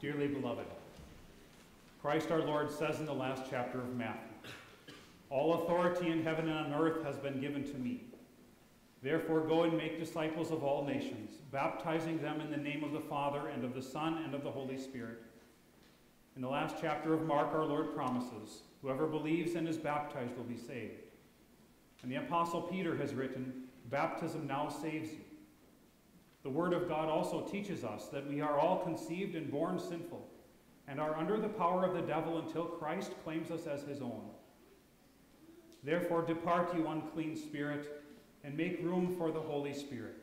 Dearly beloved, Christ our Lord says in the last chapter of Matthew, All authority in heaven and on earth has been given to me. Therefore, go and make disciples of all nations, baptizing them in the name of the Father, and of the Son, and of the Holy Spirit. In the last chapter of Mark, our Lord promises, Whoever believes and is baptized will be saved. And the Apostle Peter has written, Baptism now saves you. The Word of God also teaches us that we are all conceived and born sinful, and are under the power of the devil until Christ claims us as his own. Therefore, depart, you unclean spirit and make room for the Holy Spirit.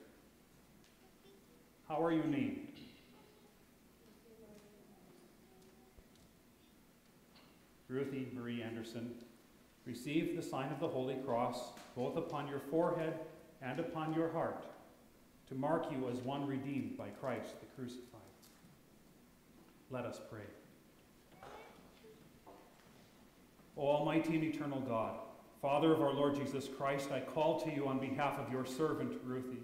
How are you named? Ruthie Marie Anderson, receive the sign of the Holy Cross both upon your forehead and upon your heart to mark you as one redeemed by Christ the crucified. Let us pray. O Almighty and eternal God, Father of our Lord Jesus Christ, I call to you on behalf of your servant Ruthie,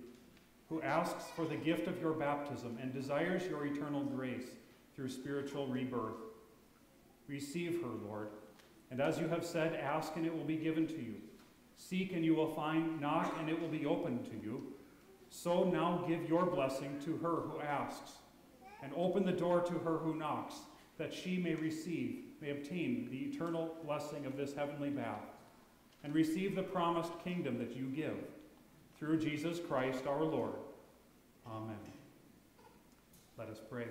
who asks for the gift of your baptism and desires your eternal grace through spiritual rebirth. Receive her, Lord, and as you have said, ask and it will be given to you. Seek and you will find, knock and it will be opened to you. So now give your blessing to her who asks, and open the door to her who knocks, that she may receive, may obtain the eternal blessing of this heavenly bath and receive the promised kingdom that you give. Through Jesus Christ our Lord. Amen. Let us pray.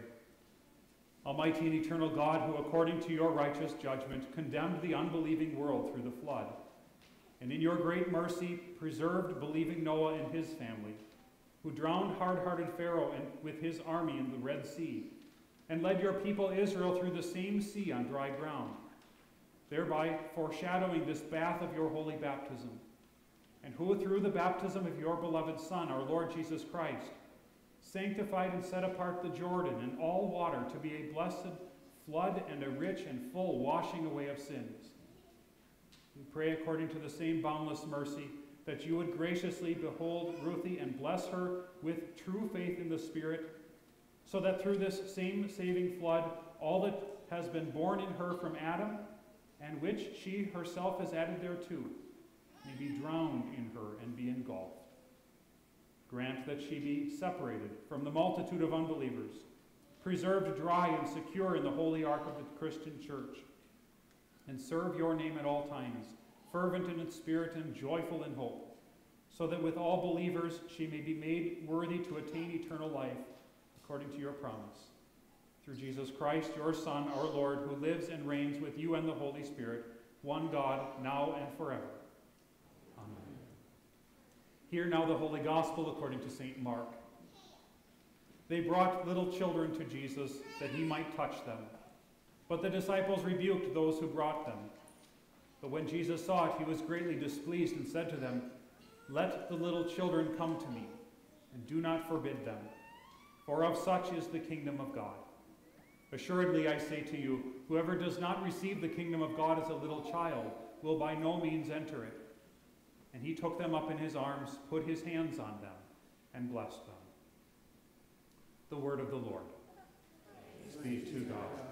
Almighty and eternal God, who according to your righteous judgment condemned the unbelieving world through the flood, and in your great mercy preserved believing Noah and his family, who drowned hard-hearted Pharaoh and with his army in the Red Sea, and led your people Israel through the same sea on dry ground thereby foreshadowing this bath of your holy baptism, and who through the baptism of your beloved Son, our Lord Jesus Christ, sanctified and set apart the Jordan and all water to be a blessed flood and a rich and full washing away of sins. We pray according to the same boundless mercy that you would graciously behold Ruthie and bless her with true faith in the Spirit, so that through this same saving flood, all that has been born in her from Adam and which she herself has added thereto, may be drowned in her and be engulfed. Grant that she be separated from the multitude of unbelievers, preserved dry and secure in the holy ark of the Christian church, and serve your name at all times, fervent in spirit and joyful in hope, so that with all believers she may be made worthy to attain eternal life, according to your promise through Jesus Christ, your Son, our Lord, who lives and reigns with you and the Holy Spirit, one God, now and forever. Amen. Hear now the Holy Gospel according to St. Mark. They brought little children to Jesus that he might touch them. But the disciples rebuked those who brought them. But when Jesus saw it, he was greatly displeased and said to them, Let the little children come to me, and do not forbid them, for of such is the kingdom of God. Assuredly, I say to you, whoever does not receive the kingdom of God as a little child will by no means enter it. And he took them up in his arms, put his hands on them, and blessed them. The word of the Lord. Speak to God.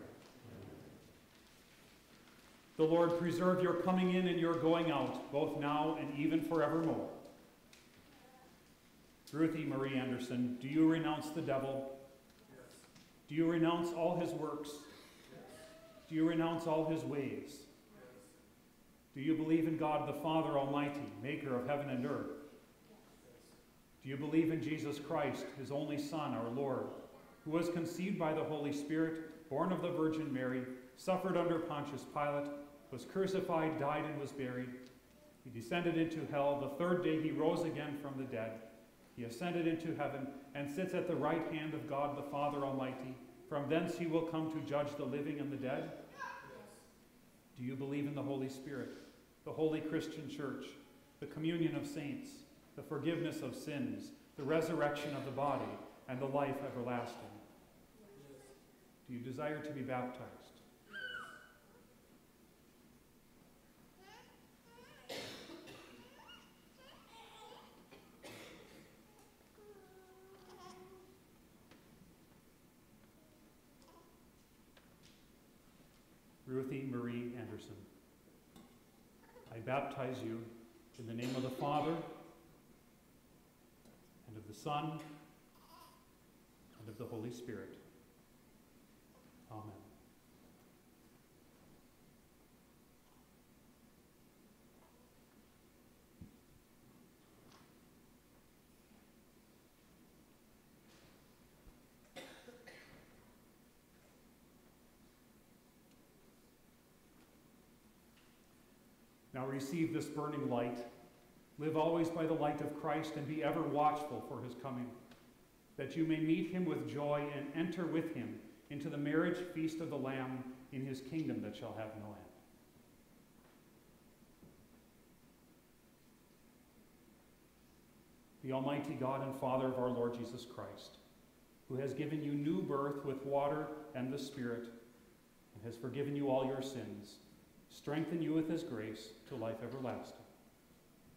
The Lord preserve your coming in and your going out, both now and even forevermore. Ruthie Marie Anderson, do you renounce the devil do you renounce all his works? Do you renounce all his ways? Do you believe in God the Father Almighty, maker of heaven and earth? Do you believe in Jesus Christ, his only Son, our Lord, who was conceived by the Holy Spirit, born of the Virgin Mary, suffered under Pontius Pilate, was crucified, died, and was buried? He descended into hell. The third day he rose again from the dead. He ascended into heaven and sits at the right hand of God the Father Almighty From thence he will come to judge the living and the dead? Do you believe in the Holy Spirit, the holy Christian church, the communion of saints, the forgiveness of sins, the resurrection of the body, and the life everlasting? Do you desire to be baptized? Ruthie I baptize you in the name of the Father, and of the Son, and of the Holy Spirit. Amen. Now receive this burning light. Live always by the light of Christ and be ever watchful for his coming, that you may meet him with joy and enter with him into the marriage feast of the Lamb in his kingdom that shall have no end. The Almighty God and Father of our Lord Jesus Christ, who has given you new birth with water and the Spirit, and has forgiven you all your sins strengthen you with his grace to life everlasting.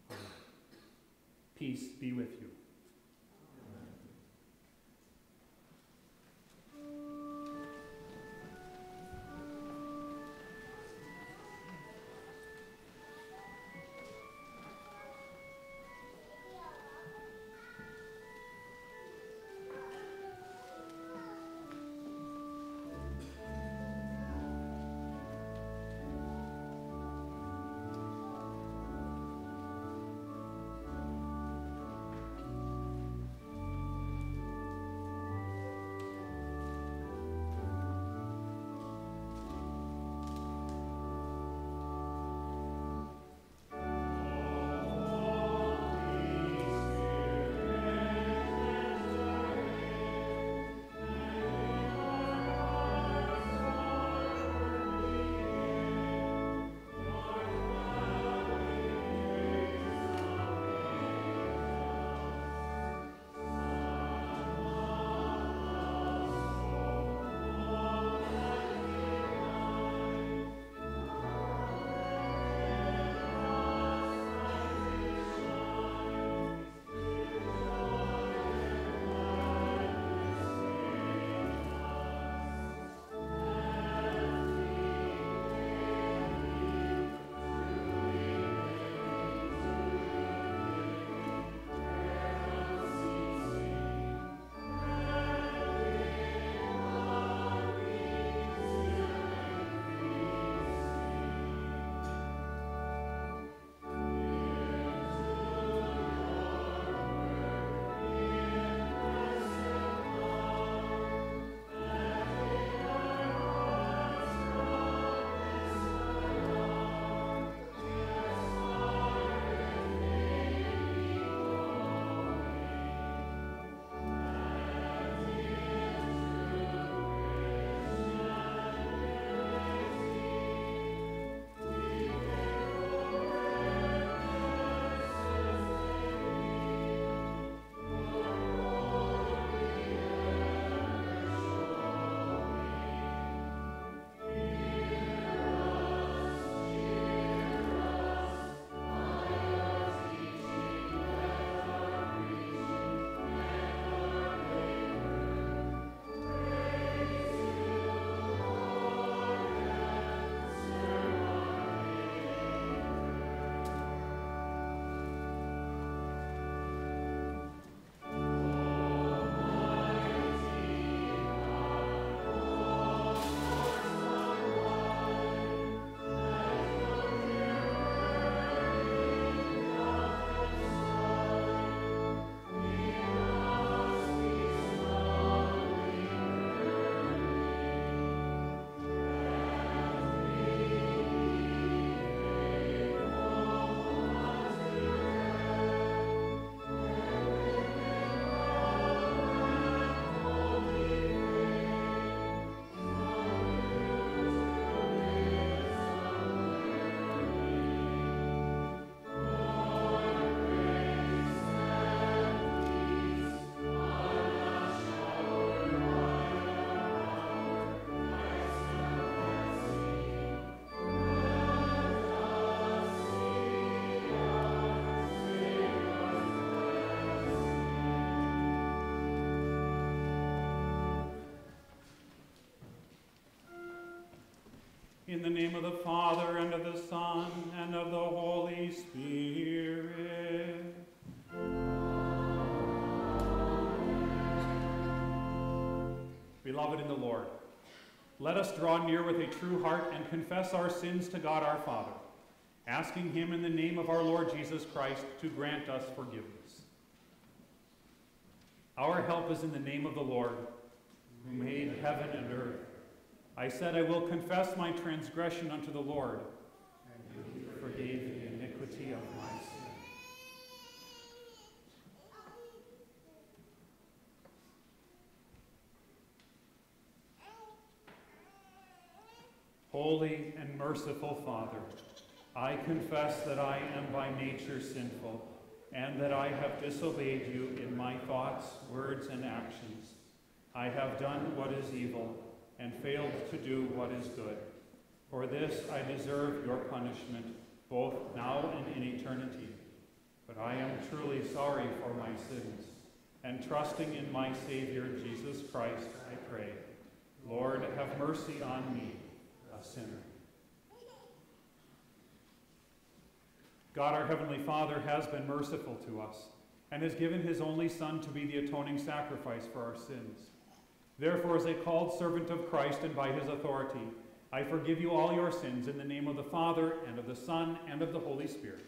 Amen. Peace be with you. The name of the Father, and of the Son, and of the Holy Spirit. Beloved in the Lord, let us draw near with a true heart and confess our sins to God our Father, asking Him in the name of our Lord Jesus Christ to grant us forgiveness. Our help is in the name of the Lord, who made heaven and earth. I said, I will confess my transgression unto the Lord, and he forgave the iniquity of my sin. Holy and merciful Father, I confess that I am by nature sinful, and that I have disobeyed you in my thoughts, words, and actions. I have done what is evil and failed to do what is good. For this I deserve your punishment, both now and in eternity. But I am truly sorry for my sins, and trusting in my Savior Jesus Christ, I pray, Lord, have mercy on me, a sinner. God, our Heavenly Father, has been merciful to us and has given his only Son to be the atoning sacrifice for our sins. Therefore, as a called servant of Christ and by his authority, I forgive you all your sins in the name of the Father, and of the Son, and of the Holy Spirit.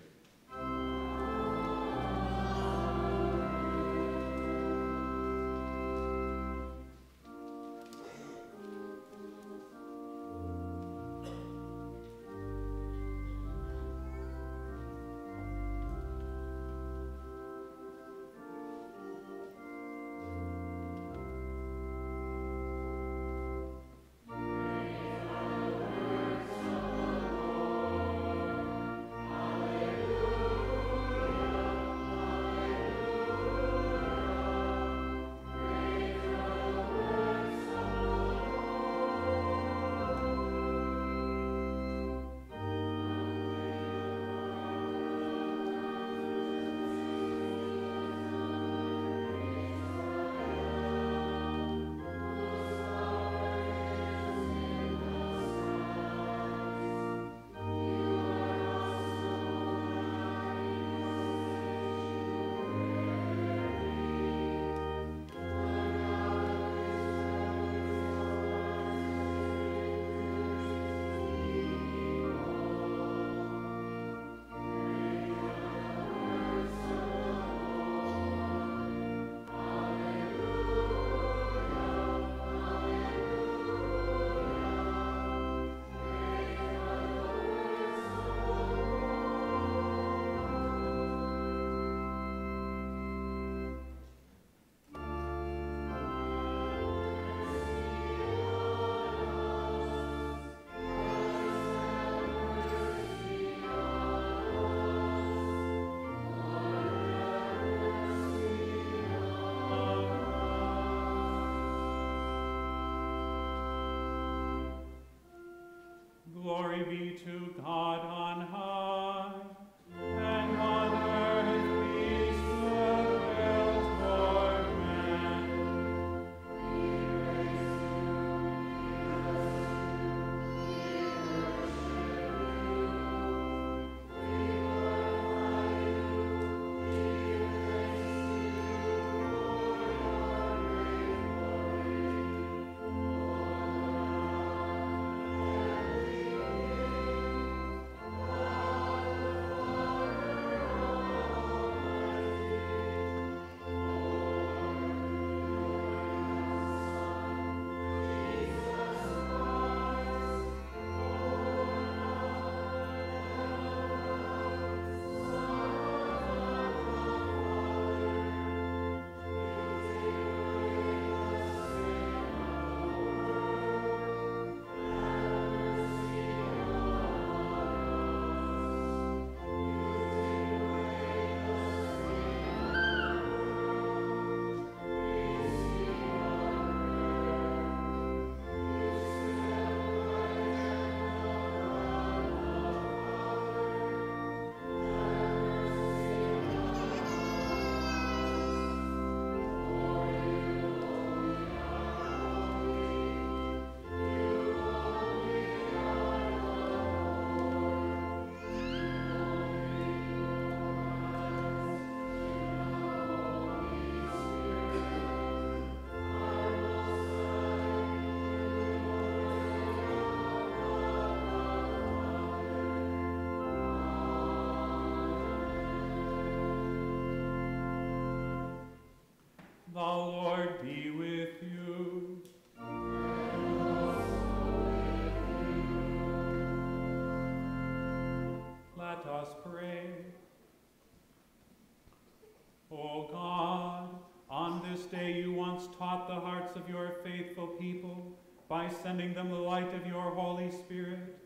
O God, on this day you once taught the hearts of your faithful people by sending them the light of your Holy Spirit.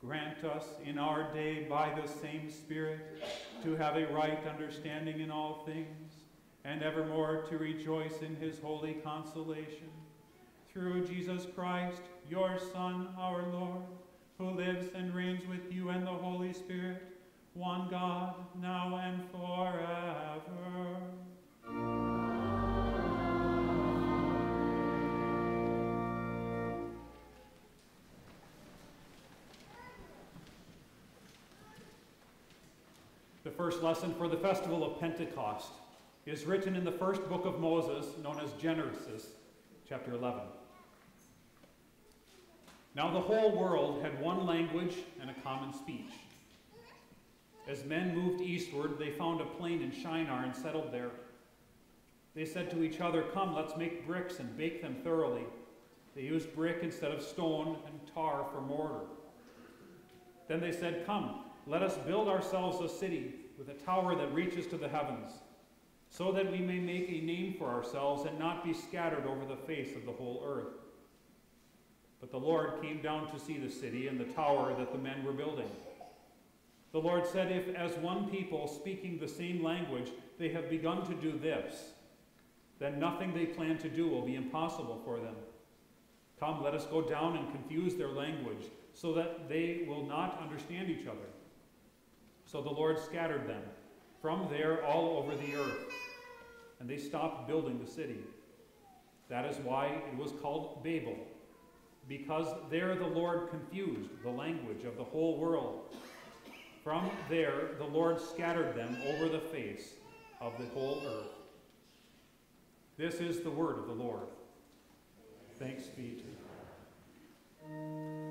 Grant us in our day by the same Spirit to have a right understanding in all things, and evermore to rejoice in his holy consolation. Through Jesus Christ, your Son, our Lord, who lives and reigns with you and the Holy Spirit, one God, now and forever. The first lesson for the festival of Pentecost is written in the first book of Moses, known as Genesis, chapter 11. Now the whole world had one language and a common speech. As men moved eastward, they found a plain in Shinar and settled there. They said to each other, Come, let's make bricks and bake them thoroughly. They used brick instead of stone and tar for mortar. Then they said, Come, let us build ourselves a city with a tower that reaches to the heavens, so that we may make a name for ourselves and not be scattered over the face of the whole earth. But the Lord came down to see the city and the tower that the men were building. The Lord said, If as one people speaking the same language they have begun to do this, then nothing they plan to do will be impossible for them. Come, let us go down and confuse their language, so that they will not understand each other. So the Lord scattered them from there all over the earth, and they stopped building the city. That is why it was called Babel, because there the Lord confused the language of the whole world. From there the Lord scattered them over the face of the whole earth. This is the word of the Lord. Thanks be to God.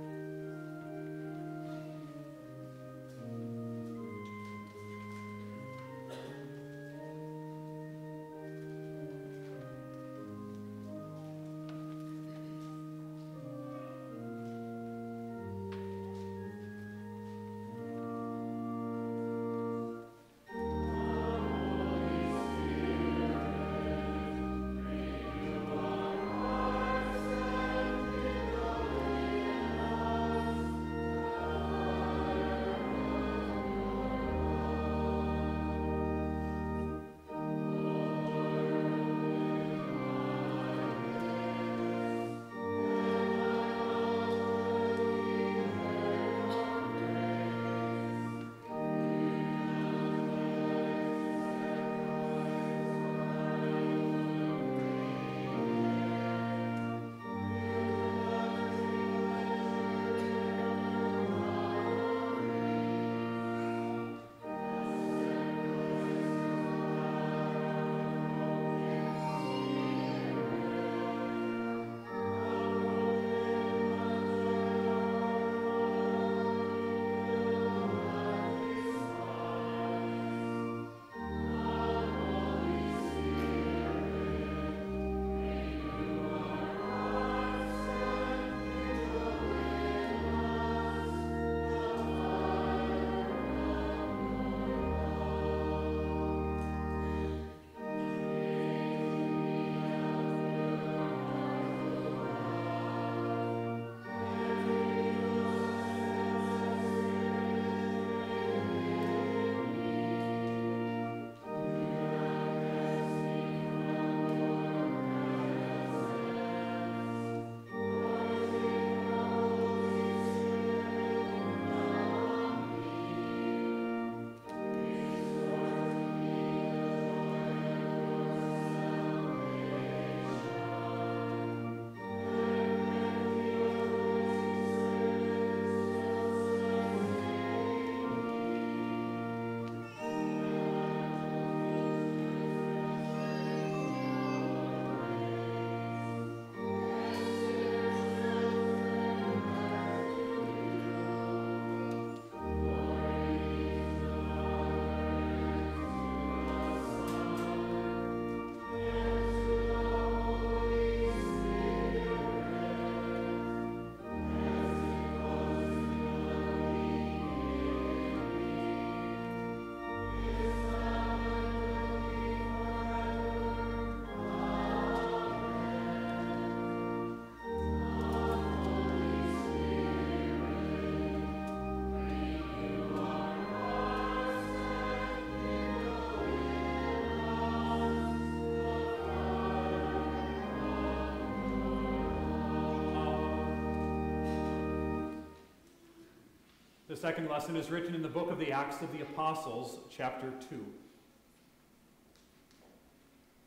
Second lesson is written in the book of the Acts of the Apostles, chapter 2.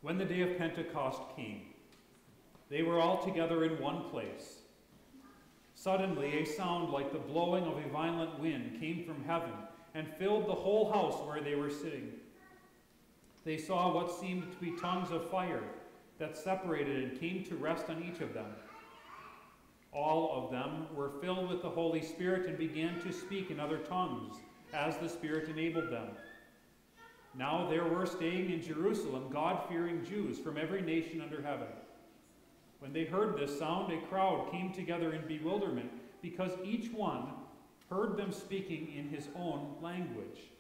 When the day of Pentecost came, they were all together in one place. Suddenly, a sound like the blowing of a violent wind came from heaven and filled the whole house where they were sitting. They saw what seemed to be tongues of fire that separated and came to rest on each of them. All of them were filled with the Holy Spirit and began to speak in other tongues as the Spirit enabled them. Now there were staying in Jerusalem God fearing Jews from every nation under heaven. When they heard this sound, a crowd came together in bewilderment because each one heard them speaking in his own language.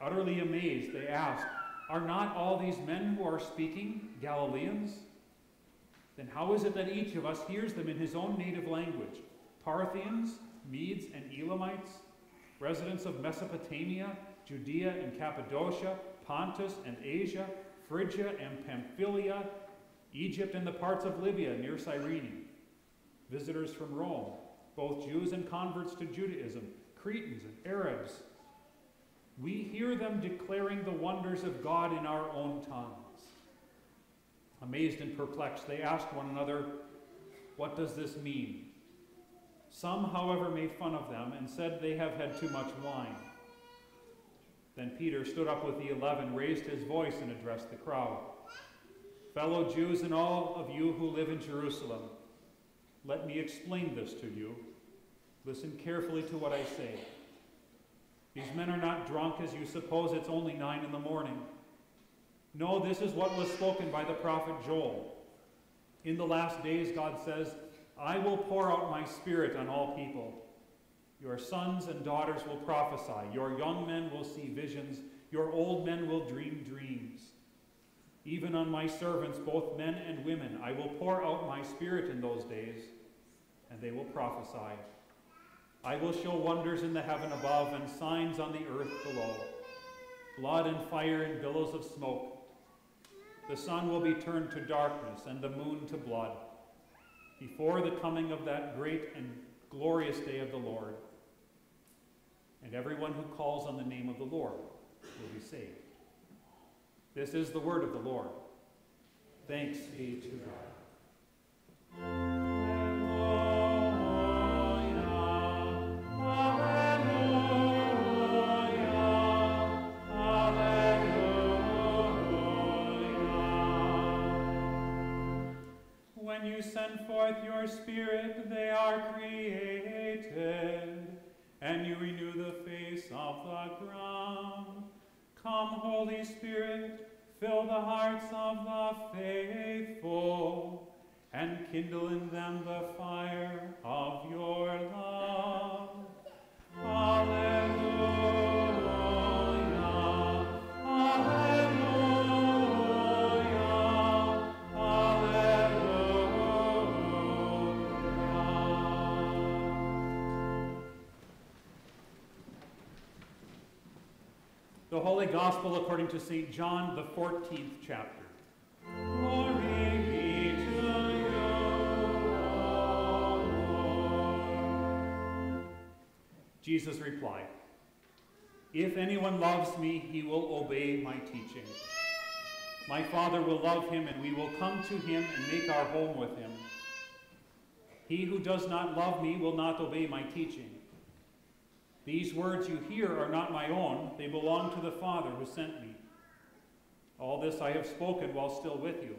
Utterly amazed, they asked, Are not all these men who are speaking Galileans? Then how is it that each of us hears them in his own native language? Parthians, Medes, and Elamites, residents of Mesopotamia, Judea and Cappadocia, Pontus and Asia, Phrygia and Pamphylia, Egypt and the parts of Libya near Cyrene, visitors from Rome, both Jews and converts to Judaism, Cretans and Arabs. We hear them declaring the wonders of God in our own tongues. Amazed and perplexed, they asked one another, What does this mean? Some, however, made fun of them and said they have had too much wine. Then Peter stood up with the eleven, raised his voice, and addressed the crowd Fellow Jews and all of you who live in Jerusalem, let me explain this to you. Listen carefully to what I say. These men are not drunk as you suppose it's only nine in the morning. No, this is what was spoken by the prophet Joel. In the last days, God says, I will pour out my spirit on all people. Your sons and daughters will prophesy. Your young men will see visions. Your old men will dream dreams. Even on my servants, both men and women, I will pour out my spirit in those days, and they will prophesy. I will show wonders in the heaven above and signs on the earth below blood and fire and billows of smoke. The sun will be turned to darkness and the moon to blood before the coming of that great and glorious day of the Lord and everyone who calls on the name of the Lord will be saved. This is the word of the Lord. Thanks be to God. You send forth your Spirit, they are created and you renew the face of the ground. Come, Holy Spirit, fill the hearts of the faithful, and kindle in them the fire of your love. Alleluia. Gospel according to St. John, the 14th chapter. Glory be to you, Jesus replied, If anyone loves me, he will obey my teaching. My Father will love him, and we will come to him and make our home with him. He who does not love me will not obey my teaching. These words you hear are not my own, they belong to the Father who sent me. All this I have spoken while still with you.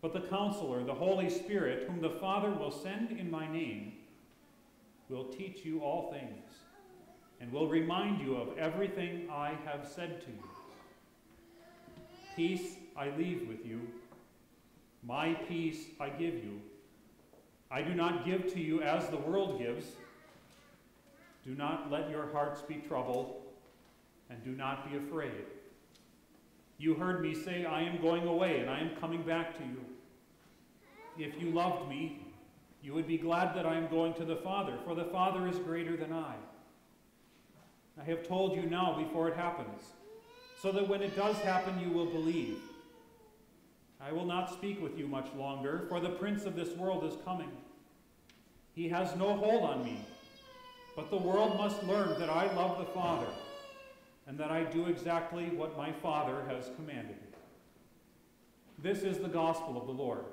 But the Counselor, the Holy Spirit, whom the Father will send in my name, will teach you all things, and will remind you of everything I have said to you. Peace I leave with you, my peace I give you. I do not give to you as the world gives. Do not let your hearts be troubled, and do not be afraid. You heard me say, I am going away, and I am coming back to you. If you loved me, you would be glad that I am going to the Father, for the Father is greater than I. I have told you now before it happens, so that when it does happen, you will believe. I will not speak with you much longer, for the prince of this world is coming. He has no hold on me But the world must learn that I love the Father and that I do exactly what my Father has commanded me. This is the gospel of the Lord.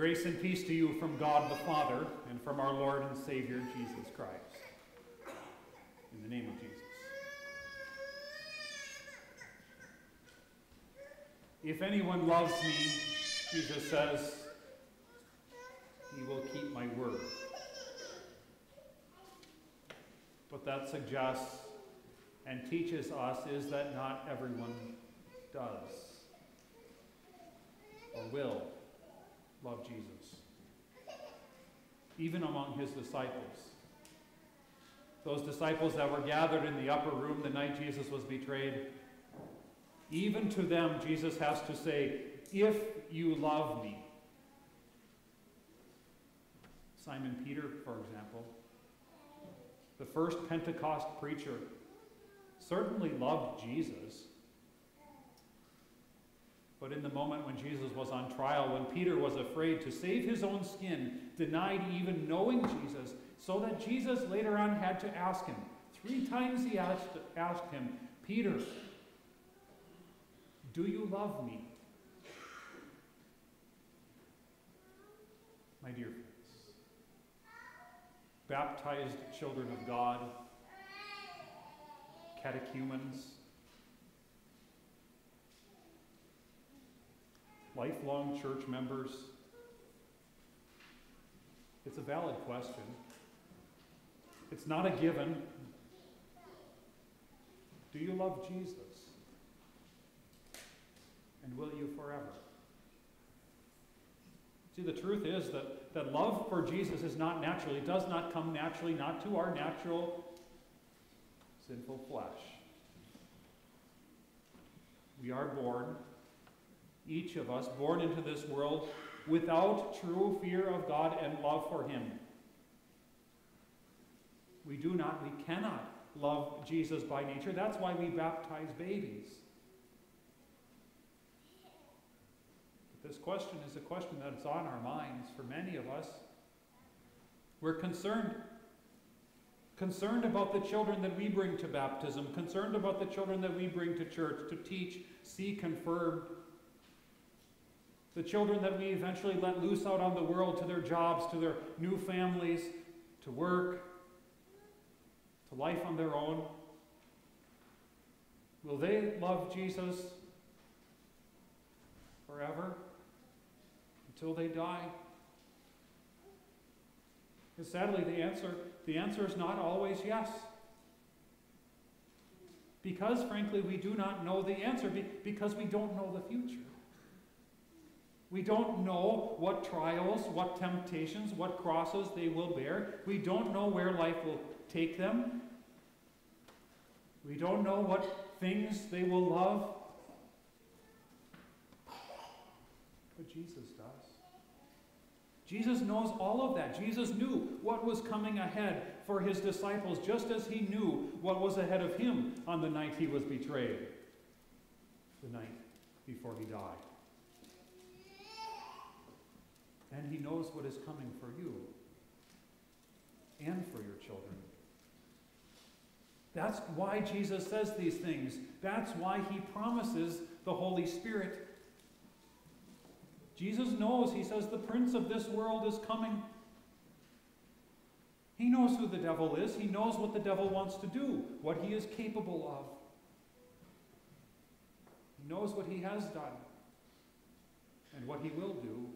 Grace and peace to you from God the Father and from our Lord and Savior Jesus Christ. In the name of Jesus. If anyone loves me, Jesus says, he will keep my word. What that suggests and teaches us is that not everyone does or will love Jesus, even among his disciples. Those disciples that were gathered in the upper room the night Jesus was betrayed, even to them, Jesus has to say, If you love me. Simon Peter, for example, the first Pentecost preacher, certainly loved Jesus. But in the moment when Jesus was on trial, when Peter was afraid to save his own skin, denied even knowing Jesus, so that Jesus later on had to ask him Three times he asked, asked him, Peter, do you love me? My dear friends, baptized children of God, catechumens, lifelong church members, it's a valid question. It's not a given. Do you love Jesus? And will you forever? See, the truth is that, that love for Jesus is not natural. It does not come naturally, not to our natural sinful flesh. We are born, each of us, born into this world without true fear of God and love for Him. We do not, we cannot love Jesus by nature. That's why we baptize babies. But this question is a question that's on our minds for many of us. We're concerned. Concerned about the children that we bring to baptism, concerned about the children that we bring to church to teach, see confirmed, the children that we eventually let loose out on the world to their jobs, to their new families, to work, to life on their own? Will they love Jesus forever until they die? And sadly, the answer, the answer is not always yes. Because, frankly, we do not know the answer, because we don't know the future. We don't know what trials, what temptations, what crosses they will bear. We don't know where life will take them. We don't know what things they will love. But Jesus does. Jesus knows all of that. Jesus knew what was coming ahead for his disciples, just as he knew what was ahead of him on the night he was betrayed, the night before he died. And He knows what is coming for you and for your children. That's why Jesus says these things. That's why He promises the Holy Spirit. Jesus knows, He says, the prince of this world is coming. He knows who the devil is. He knows what the devil wants to do, what he is capable of. He knows what he has done and what he will do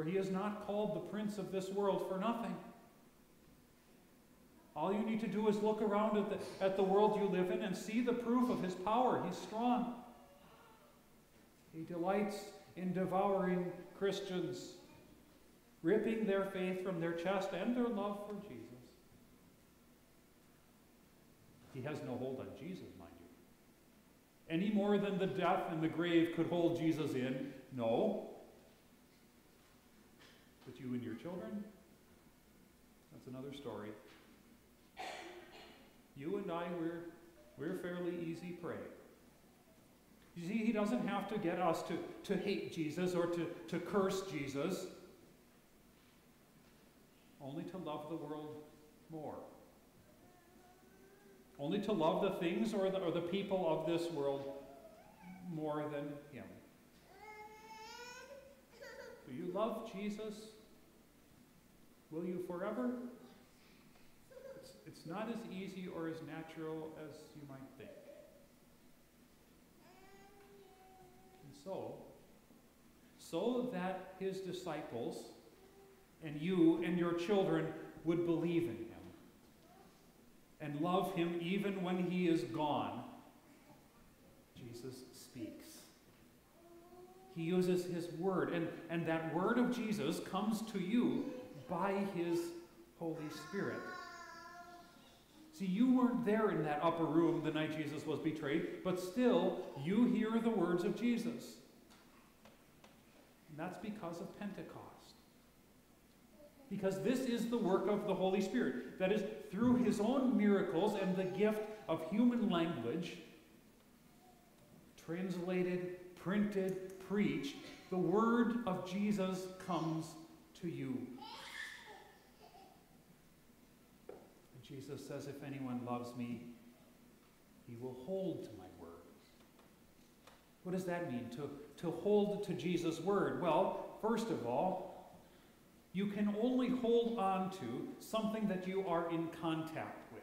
for he is not called the prince of this world for nothing. All you need to do is look around at the, at the world you live in and see the proof of his power. He's strong. He delights in devouring Christians, ripping their faith from their chest and their love for Jesus. He has no hold on Jesus, mind you. Any more than the death and the grave could hold Jesus in? No you and your children, that's another story. You and I, we're, we're fairly easy prey. You see, he doesn't have to get us to, to hate Jesus or to, to curse Jesus, only to love the world more. Only to love the things or the, or the people of this world more than him. Do you love Jesus? Will you forever? It's, it's not as easy or as natural as you might think. And so, so that his disciples and you and your children would believe in him and love him even when he is gone, Jesus speaks. He uses his word, and, and that word of Jesus comes to you by his Holy Spirit. See, you weren't there in that upper room the night Jesus was betrayed, but still, you hear the words of Jesus. And that's because of Pentecost. Because this is the work of the Holy Spirit. That is, through his own miracles and the gift of human language, translated, printed, preached, the word of Jesus comes to you. Jesus says, If anyone loves me, he will hold to my word. What does that mean, to, to hold to Jesus' word? Well, first of all, you can only hold on to something that you are in contact with.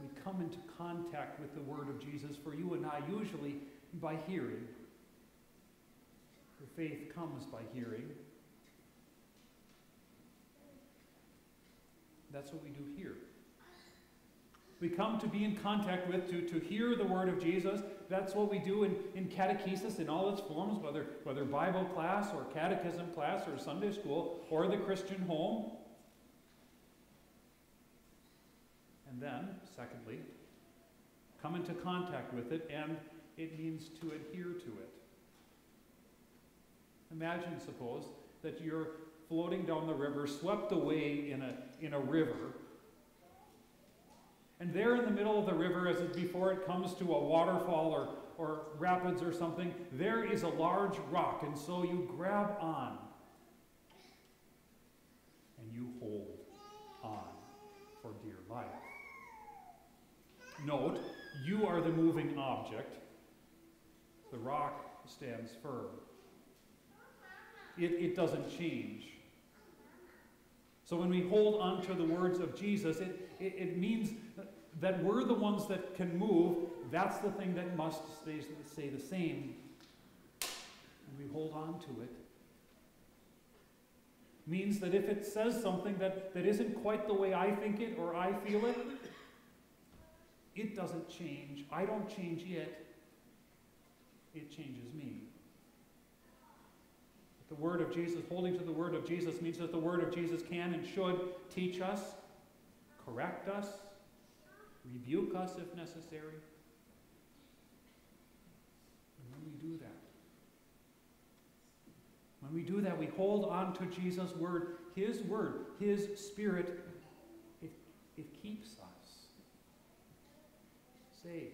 We come into contact with the word of Jesus for you and I, usually by hearing. For faith comes by hearing. That's what we do here. We come to be in contact with, to, to hear the word of Jesus. That's what we do in, in catechesis in all its forms, whether, whether Bible class or catechism class or Sunday school or the Christian home. And then, secondly, come into contact with it, and it means to adhere to it. Imagine, suppose, that you're floating down the river, swept away in a, in a river. And there in the middle of the river, as it, before it comes to a waterfall or, or rapids or something, there is a large rock. And so you grab on and you hold on for dear life. Note, you are the moving object. The rock stands firm. It, it doesn't change. So when we hold on to the words of Jesus, it, it, it means that we're the ones that can move. That's the thing that must stay, stay the same. And we hold on to it. Means that if it says something that, that isn't quite the way I think it or I feel it, it doesn't change. I don't change it. It changes me. The Word of Jesus, holding to the Word of Jesus, means that the Word of Jesus can and should teach us, correct us, rebuke us if necessary. And when we do that, when we do that, we hold on to Jesus' Word, His Word, His Spirit. It, it keeps us safe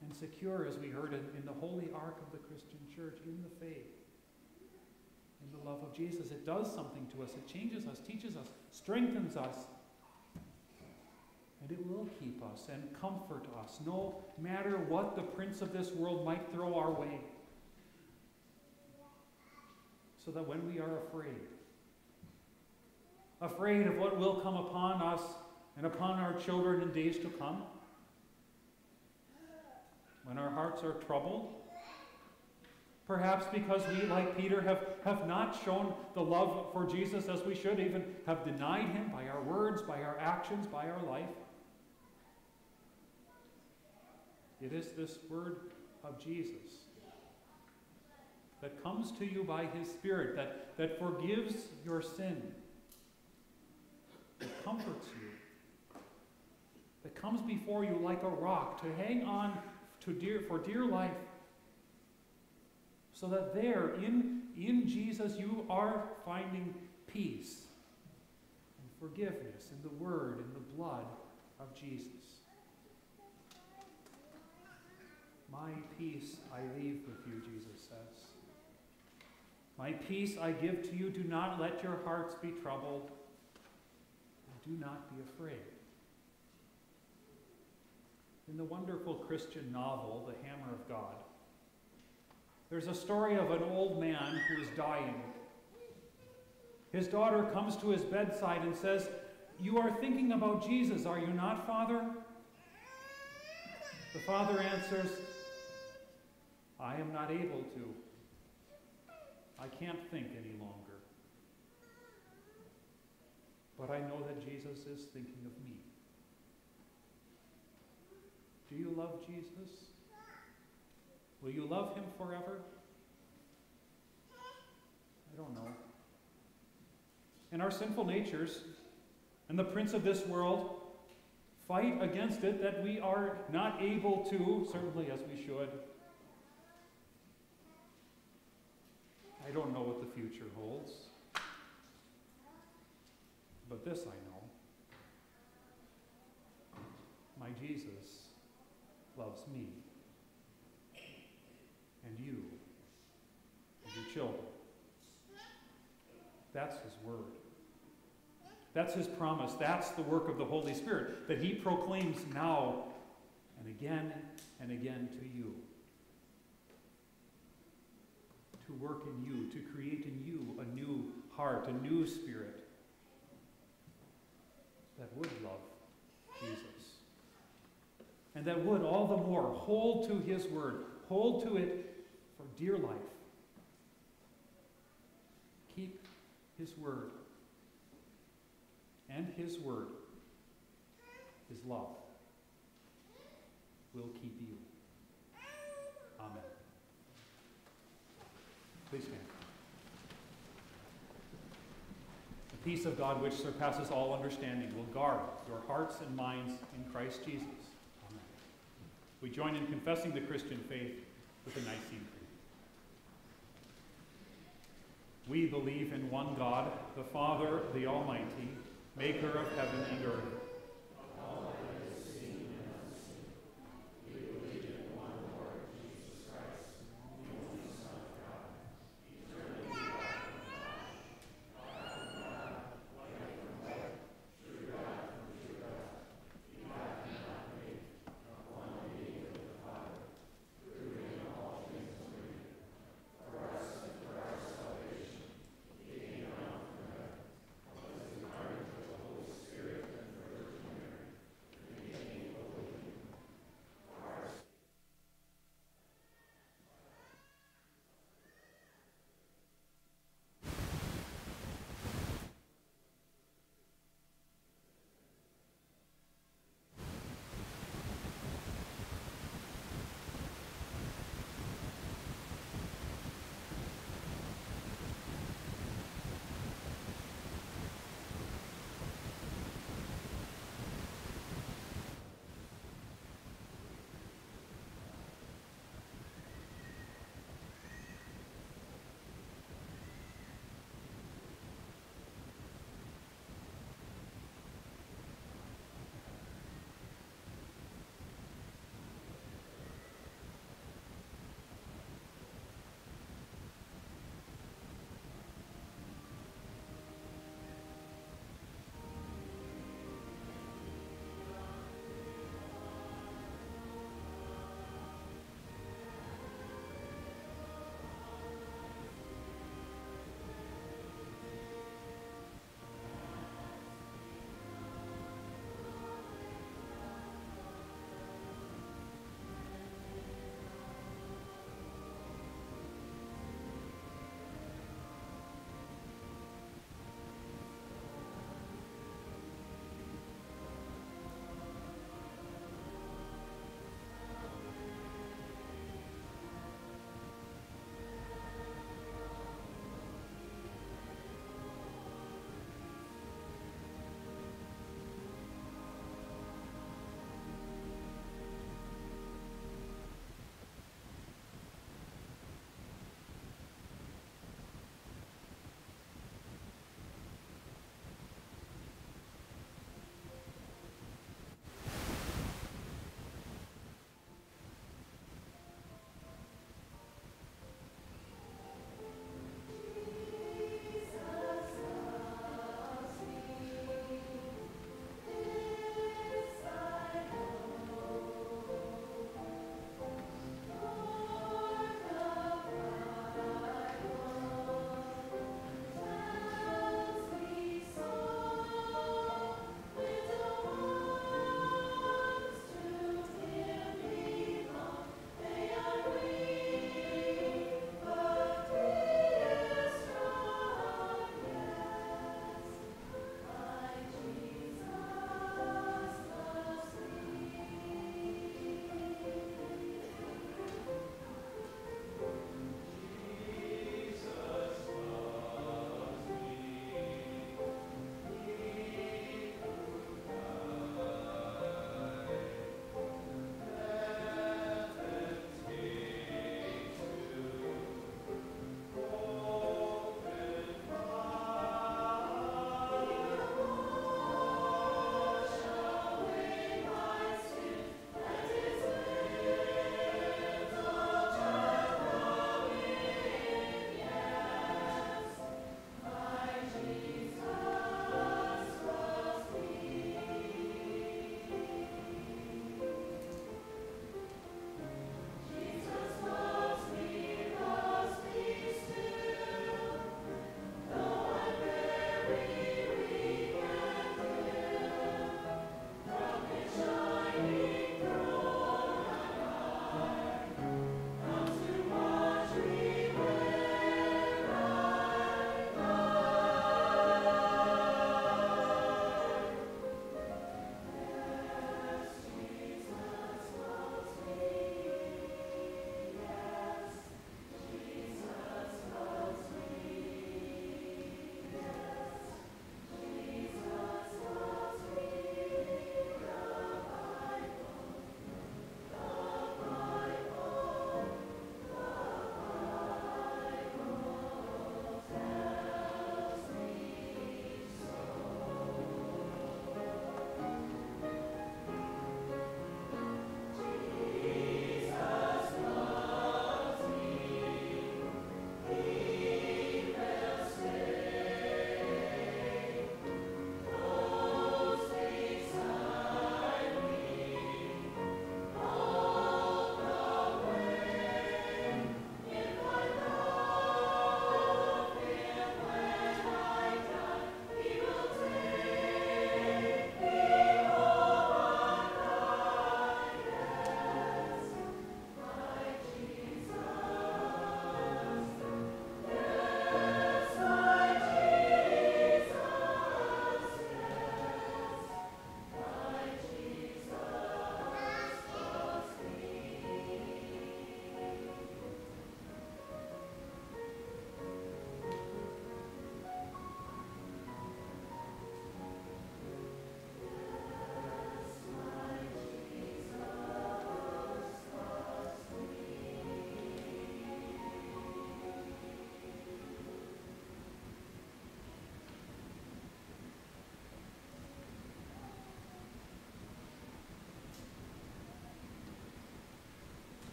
and secure, as we heard in, in the holy ark of the Christian church, in the faith the love of Jesus. It does something to us. It changes us, teaches us, strengthens us. And it will keep us and comfort us, no matter what the prince of this world might throw our way. So that when we are afraid, afraid of what will come upon us and upon our children in days to come, when our hearts are troubled, Perhaps because we, like Peter, have, have not shown the love for Jesus as we should, even have denied him by our words, by our actions, by our life. It is this word of Jesus that comes to you by his Spirit, that, that forgives your sin, that comforts you, that comes before you like a rock to hang on to dear, for dear life so that there, in, in Jesus, you are finding peace and forgiveness in the Word and the blood of Jesus. My peace I leave with you, Jesus says. My peace I give to you. Do not let your hearts be troubled. And do not be afraid. In the wonderful Christian novel, The Hammer of God, there's a story of an old man who is dying. His daughter comes to his bedside and says, You are thinking about Jesus, are you not, Father? The father answers, I am not able to. I can't think any longer. But I know that Jesus is thinking of me. Do you love Jesus? Will you love him forever? I don't know. And our sinful natures and the prince of this world fight against it that we are not able to, certainly as we should. I don't know what the future holds. But this I know. My Jesus loves me and you and your children. That's His Word. That's his promise. That's the work of the Holy Spirit that he proclaims now and again and again to you. To work in you, to create in you a new heart, a new spirit that would love Jesus. And that would all the more hold to his word, hold to it for dear life. Keep his word. And his word, his love, will keep you. Amen. Please stand. The peace of God, which surpasses all understanding, will guard your hearts and minds in Christ Jesus. Amen. We join in confessing the Christian faith with the Nicene Creed. We believe in one God, the Father, the Almighty, maker of heaven and earth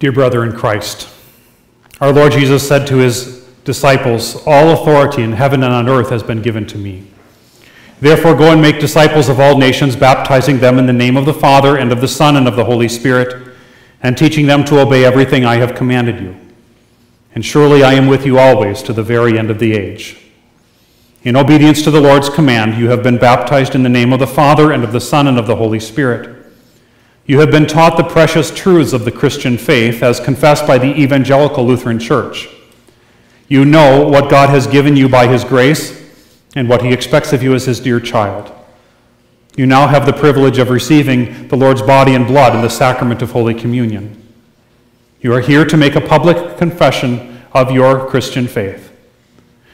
Dear brother in Christ, our Lord Jesus said to his disciples, All authority in heaven and on earth has been given to me. Therefore, go and make disciples of all nations, baptizing them in the name of the Father, and of the Son, and of the Holy Spirit, and teaching them to obey everything I have commanded you. And surely I am with you always to the very end of the age. In obedience to the Lord's command, you have been baptized in the name of the Father, and of the Son, and of the Holy Spirit. You have been taught the precious truths of the Christian faith as confessed by the Evangelical Lutheran Church. You know what God has given you by His grace and what He expects of you as His dear child. You now have the privilege of receiving the Lord's body and blood in the sacrament of Holy Communion. You are here to make a public confession of your Christian faith.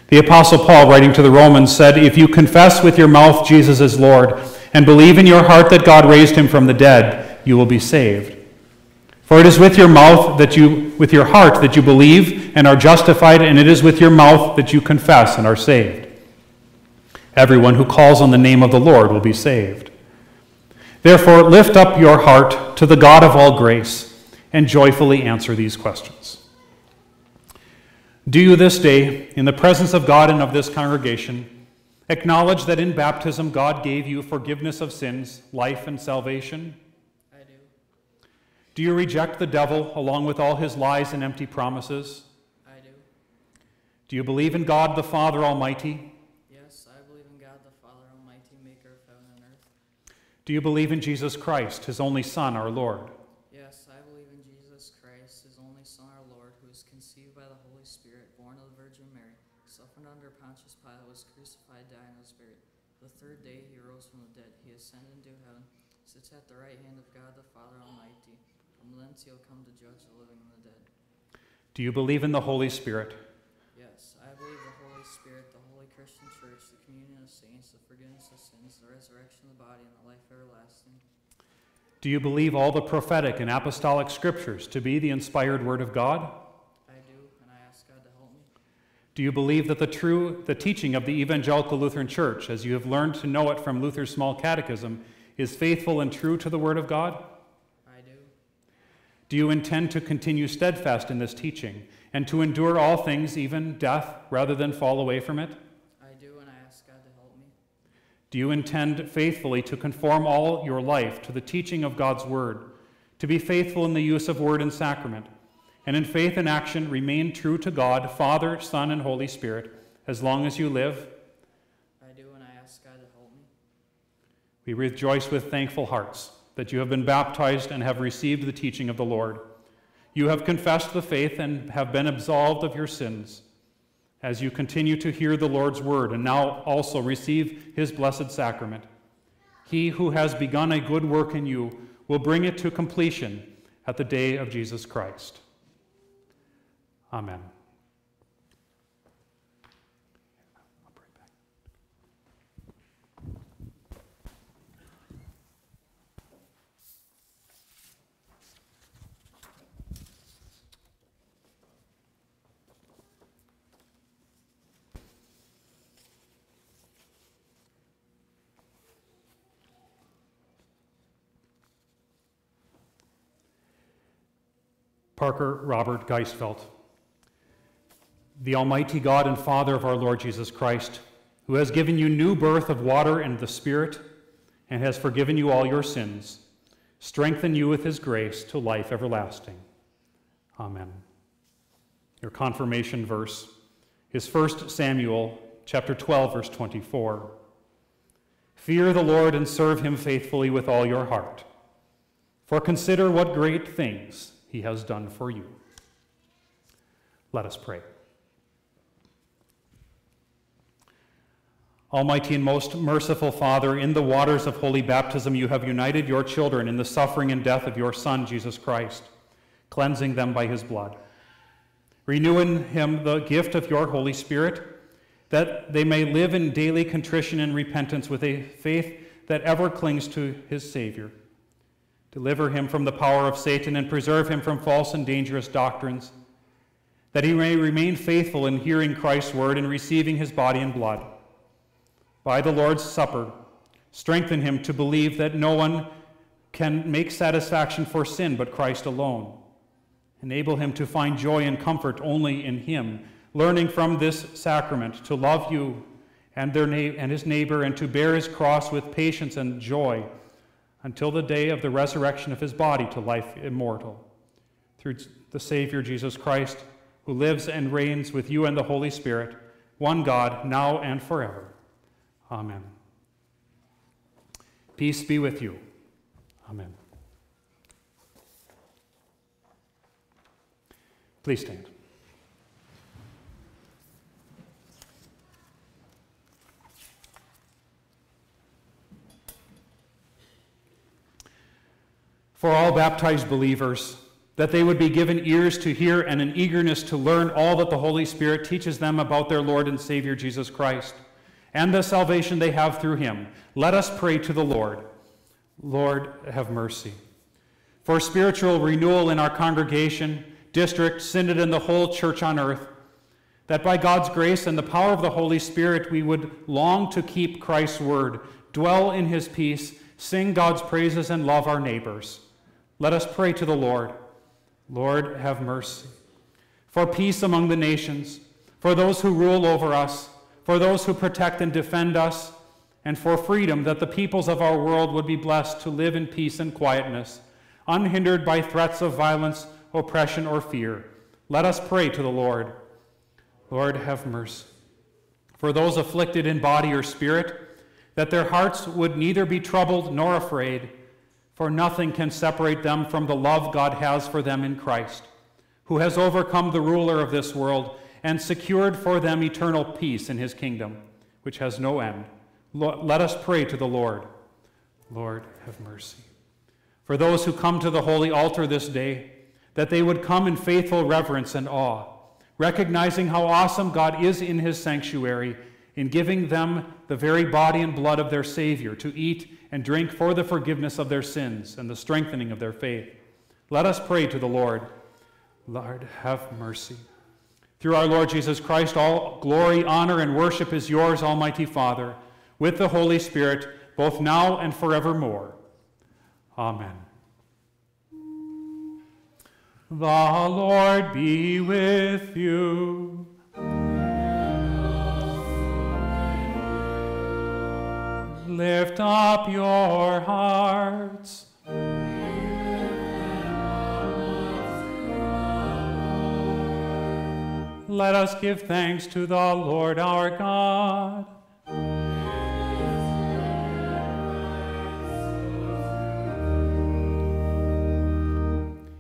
The Apostle Paul, writing to the Romans, said, If you confess with your mouth Jesus is Lord and believe in your heart that God raised him from the dead, you will be saved. For it is with your mouth that you, with your heart that you believe and are justified, and it is with your mouth that you confess and are saved. Everyone who calls on the name of the Lord will be saved. Therefore, lift up your heart to the God of all grace and joyfully answer these questions. Do you this day, in the presence of God and of this congregation, acknowledge that in baptism God gave you forgiveness of sins, life, and salvation? Do you reject the devil along with all his lies and empty promises? I do. Do you believe in God the Father Almighty? Yes, I believe in God the Father Almighty, maker of heaven and earth. Do you believe in Jesus Christ, his only Son, our Lord? Yes, I believe in Jesus Christ, his only Son, our Lord, who was conceived by the Holy Spirit, born of the Virgin Mary, suffered under Pontius Pilate, was crucified, died, and was buried. The third day he rose from the dead. He ascended into heaven, sits at the right hand of God the Father Almighty. Thence he'll come to judge the living and the dead. Do you believe in the Holy Spirit? Yes, I believe the Holy Spirit, the holy Christian church, the communion of saints, the forgiveness of sins, the resurrection of the body, and the life everlasting. Do you believe all the prophetic and apostolic scriptures to be the inspired word of God? I do, and I ask God to help me. Do you believe that the true the teaching of the evangelical Lutheran Church as you have learned to know it from Luther's small catechism is faithful and true to the word of God? Do you intend to continue steadfast in this teaching and to endure all things even death rather than fall away from it? I do, and I ask God to help me. Do you intend faithfully to conform all your life to the teaching of God's Word, to be faithful in the use of Word and Sacrament, and in faith and action remain true to God, Father, Son, and Holy Spirit, as long as you live? I do, and I ask God to help me. We rejoice with thankful hearts that you have been baptized and have received the teaching of the Lord. You have confessed the faith and have been absolved of your sins. As you continue to hear the Lord's word and now also receive his blessed sacrament, he who has begun a good work in you will bring it to completion at the day of Jesus Christ. Amen. Parker Robert Geisfeld. The Almighty God and Father of our Lord Jesus Christ, who has given you new birth of water and the Spirit, and has forgiven you all your sins, strengthen you with his grace to life everlasting. Amen. Your confirmation verse is 1 Samuel chapter 12 verse 24. Fear the Lord and serve him faithfully with all your heart. For consider what great things he has done for you. Let us pray. Almighty and most merciful Father, in the waters of holy baptism, you have united your children in the suffering and death of your Son, Jesus Christ, cleansing them by his blood. Renew in him the gift of your Holy Spirit, that they may live in daily contrition and repentance with a faith that ever clings to his Savior. Deliver him from the power of Satan and preserve him from false and dangerous doctrines, that he may remain faithful in hearing Christ's word and receiving his body and blood. By the Lord's Supper, strengthen him to believe that no one can make satisfaction for sin but Christ alone, Enable him to find joy and comfort only in him, learning from this sacrament to love you and, their na- and his neighbor and to bear his cross with patience and joy until the day of the resurrection of his body to life immortal. Through the Savior Jesus Christ, who lives and reigns with you and the Holy Spirit, one God, now and forever. Amen. Peace be with you. Amen. Please stand. For all baptized believers, that they would be given ears to hear and an eagerness to learn all that the Holy Spirit teaches them about their Lord and Savior Jesus Christ and the salvation they have through him. Let us pray to the Lord. Lord, have mercy. For spiritual renewal in our congregation, district, synod, and the whole church on earth, that by God's grace and the power of the Holy Spirit we would long to keep Christ's word, dwell in his peace, sing God's praises, and love our neighbors. Let us pray to the Lord. Lord, have mercy. For peace among the nations, for those who rule over us, for those who protect and defend us, and for freedom, that the peoples of our world would be blessed to live in peace and quietness, unhindered by threats of violence, oppression, or fear. Let us pray to the Lord. Lord, have mercy. For those afflicted in body or spirit, that their hearts would neither be troubled nor afraid, for nothing can separate them from the love God has for them in Christ, who has overcome the ruler of this world and secured for them eternal peace in his kingdom, which has no end. Let us pray to the Lord. Lord, have mercy. For those who come to the holy altar this day, that they would come in faithful reverence and awe, recognizing how awesome God is in his sanctuary in giving them the very body and blood of their Savior to eat and drink for the forgiveness of their sins and the strengthening of their faith. Let us pray to the Lord. Lord, have mercy. Through our Lord Jesus Christ, all glory, honor, and worship is yours, Almighty Father, with the Holy Spirit, both now and forevermore. Amen. The Lord be with you. Lift up your hearts. Let us give thanks to the Lord our God.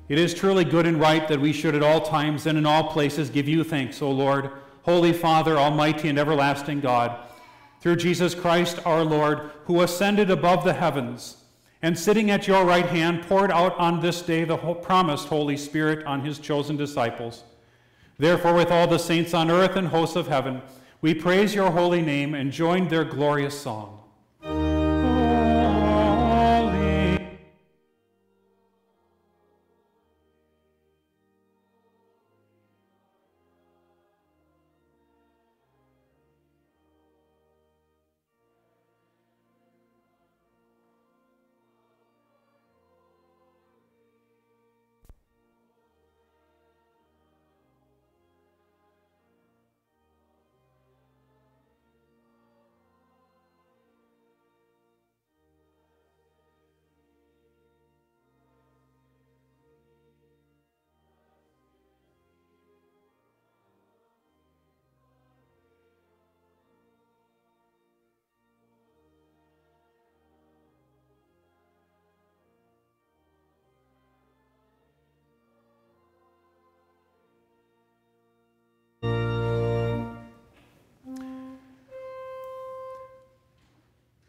It is truly good and right that we should at all times and in all places give you thanks, O Lord, Holy Father, Almighty and everlasting God, through Jesus Christ our Lord, who ascended above the heavens and sitting at your right hand poured out on this day the promised Holy Spirit on his chosen disciples. Therefore, with all the saints on earth and hosts of heaven, we praise your holy name and join their glorious song.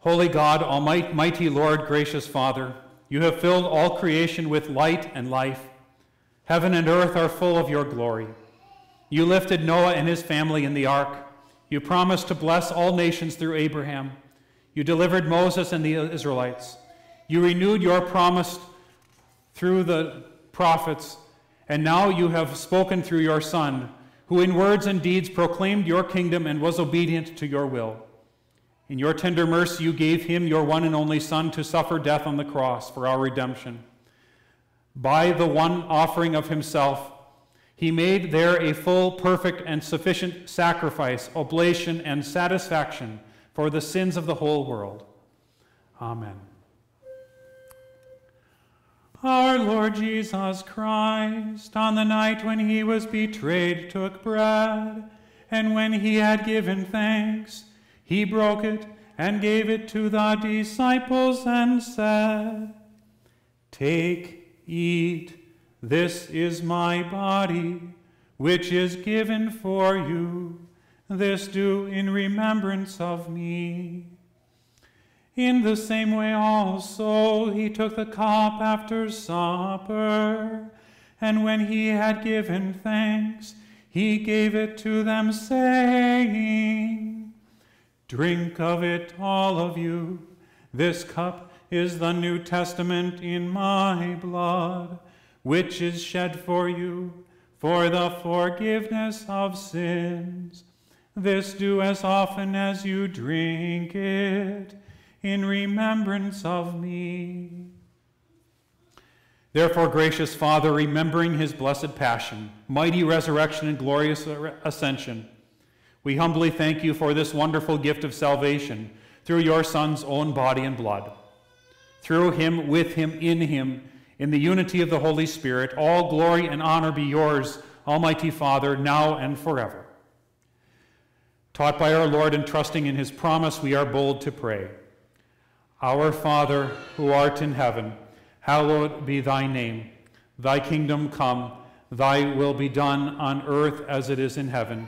Holy God, Almighty Lord, gracious Father, you have filled all creation with light and life. Heaven and earth are full of your glory. You lifted Noah and his family in the ark. You promised to bless all nations through Abraham. You delivered Moses and the Israelites. You renewed your promise through the prophets, and now you have spoken through your Son, who in words and deeds proclaimed your kingdom and was obedient to your will. In your tender mercy, you gave him, your one and only Son, to suffer death on the cross for our redemption. By the one offering of himself, he made there a full, perfect, and sufficient sacrifice, oblation, and satisfaction for the sins of the whole world. Amen. Our Lord Jesus Christ, on the night when he was betrayed, took bread, and when he had given thanks, he broke it and gave it to the disciples and said, Take, eat, this is my body, which is given for you. This do in remembrance of me. In the same way also he took the cup after supper, and when he had given thanks, he gave it to them, saying, Drink of it, all of you. This cup is the New Testament in my blood which is shed for you for the forgiveness of sins. This do as often as you drink it in remembrance of me. Therefore, gracious Father, remembering his blessed passion, mighty resurrection, and glorious ascension, we humbly thank you for this wonderful gift of salvation through your Son's own body and blood. Through him, with him, in him, in the unity of the Holy Spirit, all glory and honor be yours, Almighty Father, now and forever. Taught by our Lord and trusting in his promise, we are bold to pray. Our Father, who art in heaven, hallowed be thy name. Thy kingdom come, thy will be done on earth as it is in heaven.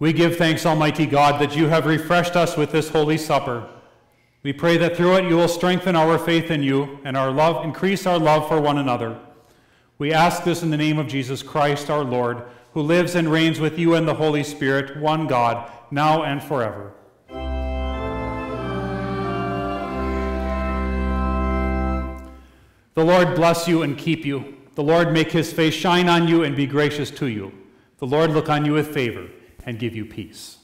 We give thanks, Almighty God, that you have refreshed us with this holy supper. We pray that through it you will strengthen our faith in you and our love, increase our love for one another. We ask this in the name of Jesus Christ, our Lord, who lives and reigns with you and the Holy Spirit, one God, now and forever. The Lord bless you and keep you. The Lord make his face shine on you and be gracious to you. The Lord look on you with favor and give you peace.